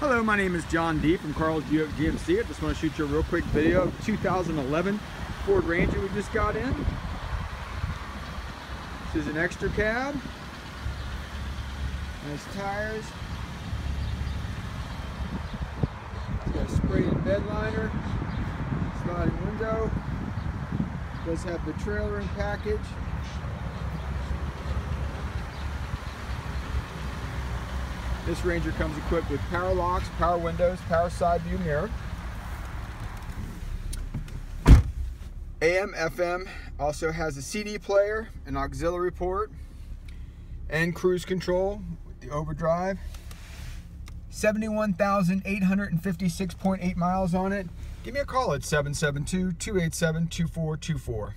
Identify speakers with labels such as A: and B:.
A: Hello, my name is John D from Carl's GMC. I just want to shoot you a real quick video of 2011 Ford Ranger we just got in. This is an extra cab. Nice tires. It's got a sprayed bed liner, sliding window. Does have the trailer and package. This Ranger comes equipped with power locks, power windows, power side view mirror. AM, FM, also has a CD player, an auxiliary port, and cruise control with the overdrive. 71,856.8 miles on it. Give me a call at 772 287 2424.